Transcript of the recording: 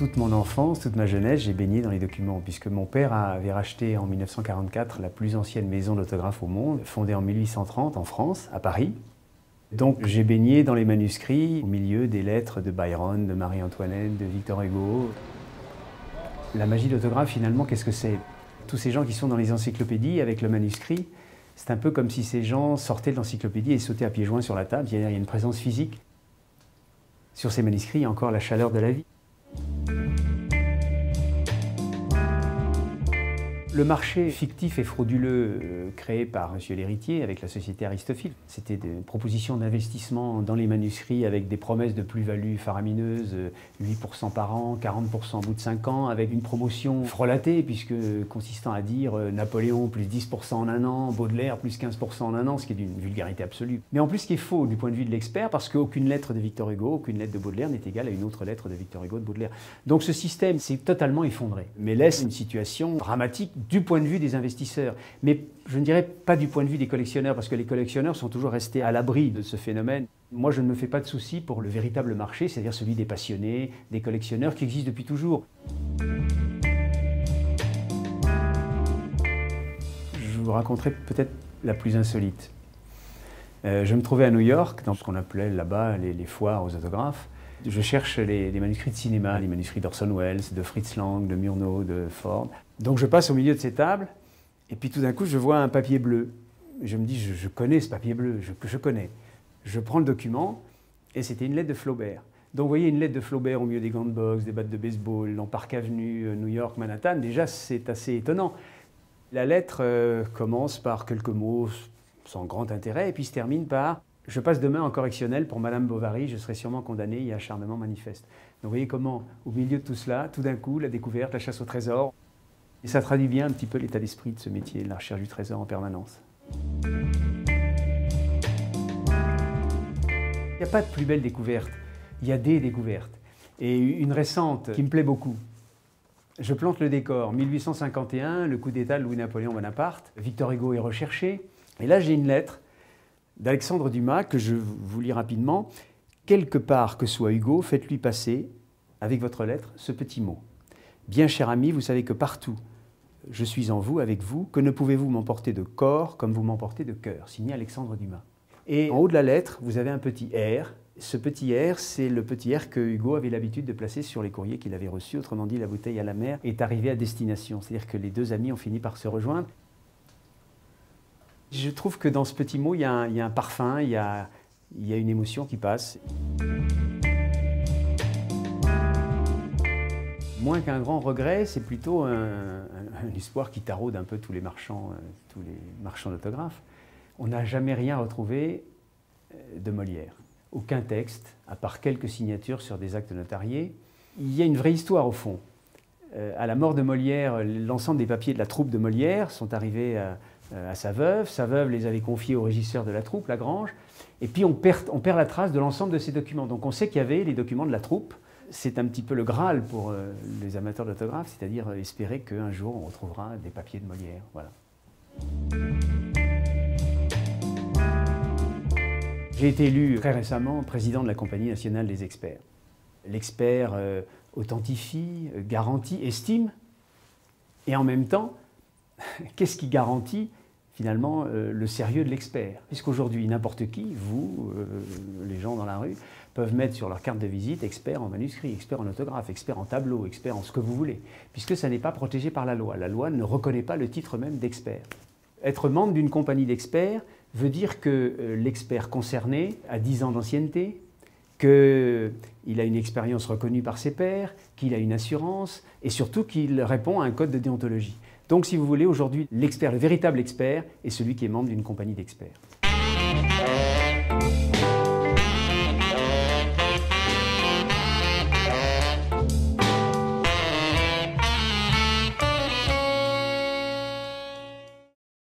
Toute mon enfance, toute ma jeunesse, j'ai baigné dans les documents, puisque mon père avait racheté en 1944 la plus ancienne maison d'autographe au monde, fondée en 1830 en France, à Paris. Donc j'ai baigné dans les manuscrits, au milieu des lettres de Byron, de Marie-Antoinette, de Victor Hugo. La magie d'autographe, finalement, qu'est-ce que c'est? Tous ces gens qui sont dans les encyclopédies avec le manuscrit, c'est un peu comme si ces gens sortaient de l'encyclopédie et sautaient à pieds joints sur la table. Il y a une présence physique. Sur ces manuscrits, il y a encore la chaleur de la vie. Le marché fictif et frauduleux euh, créé par M. l'héritier avec la société Aristophile, c'était des propositions d'investissement dans les manuscrits avec des promesses de plus-value faramineuses, 8% euh, par an, 40% au bout de 5 ans, avec une promotion frelatée, puisque consistant à dire euh, Napoléon plus 10% en un an, Baudelaire plus 15% en un an, ce qui est d'une vulgarité absolue. Mais en plus, ce qui est faux du point de vue de l'expert, parce qu'aucune lettre de Victor Hugo, aucune lettre de Baudelaire n'est égale à une autre lettre de Victor Hugo de Baudelaire. Donc ce système s'est totalement effondré, mais laisse une situation dramatique du point de vue des investisseurs. Mais je ne dirais pas du point de vue des collectionneurs, parce que les collectionneurs sont toujours restés à l'abri de ce phénomène. Moi, je ne me fais pas de soucis pour le véritable marché, c'est-à-dire celui des passionnés, des collectionneurs, qui existe depuis toujours. Je vous raconterai peut-être la plus insolite. Euh, je me trouvais à New York, dans ce qu'on appelait là-bas les, foires aux autographes. Je cherche les, manuscrits de cinéma, les manuscrits d'Orson Welles, de Fritz Lang, de Murnau, de Ford. Donc je passe au milieu de ces tables, et puis tout d'un coup, je vois un papier bleu. Je me dis, je, connais ce papier bleu, je, je connais. Je prends le document, et c'était une lettre de Flaubert. Donc vous voyez une lettre de Flaubert au milieu des gants de boxe, des battes de baseball, dans Park Avenue, euh, New York, Manhattan, déjà c'est assez étonnant. La lettre euh, commence par quelques mots sans grand intérêt, et puis se termine par je passe demain en correctionnel pour Madame Bovary, je serai sûrement condamné, il y a acharnement manifeste. Donc vous voyez comment, au milieu de tout cela, tout d'un coup, la découverte, la chasse au trésor, et ça traduit bien un petit peu l'état d'esprit de ce métier, la recherche du trésor en permanence. Il n'y a pas de plus belle découverte, il y a des découvertes. Et une récente qui me plaît beaucoup. Je plante le décor. 1851, le coup d'État de Louis-Napoléon Bonaparte. Victor Hugo est recherché. Et là, j'ai une lettre d'Alexandre Dumas que je vous lis rapidement. Quelque part que soit Hugo, faites-lui passer, avec votre lettre, ce petit mot. Bien cher ami, vous savez que partout, je suis en vous, avec vous, que ne pouvez-vous m'emporter de corps comme vous m'emportez de cœur. Signé Alexandre Dumas. Et en haut de la lettre, vous avez un petit R. Ce petit R, c'est le petit R que Hugo avait l'habitude de placer sur les courriers qu'il avait reçus. Autrement dit, la bouteille à la mer est arrivée à destination. C'est-à-dire que les deux amis ont fini par se rejoindre. Je trouve que dans ce petit mot, il y a un, parfum, il y a, une émotion qui passe. Moins qu'un grand regret, c'est plutôt un, espoir qui taraude un peu tous les marchands, euh, tous les marchands d'autographes. On n'a jamais rien retrouvé euh, de Molière. Aucun texte, à part quelques signatures sur des actes notariés. Il y a une vraie histoire au fond. Euh, à la mort de Molière, l'ensemble des papiers de la troupe de Molière sont arrivés à, à sa veuve. Sa veuve les avait confiés au régisseur de la troupe, Lagrange. Et puis on perd, on perd la trace de l'ensemble de ces documents. Donc on sait qu'il y avait les documents de la troupe. C'est un petit peu le Graal pour euh, les amateurs d'autographes, c'est-à-dire euh, espérer qu'un jour on retrouvera des papiers de Molière. Voilà. J'ai été élu très récemment président de la Compagnie nationale des experts. L'expert authentifie, garantit, estime, et en même temps, qu'est-ce qui garantit finalement euh, le sérieux de l'expert. Puisqu'aujourd'hui, n'importe qui, vous, euh, les gens dans la rue, peuvent mettre sur leur carte de visite expert en manuscrit, expert en autographe, expert en tableau, expert en ce que vous voulez, puisque ça n'est pas protégé par la loi. La loi ne reconnaît pas le titre même d'expert. Être membre d'une compagnie d'experts veut dire que euh, l'expert concerné a 10 ans d'ancienneté, qu'il a une expérience reconnue par ses pairs, qu'il a une assurance, et surtout qu'il répond à un code de déontologie. Donc, si vous voulez, aujourd'hui, l'expert, le véritable expert, est celui qui est membre d'une compagnie d'experts.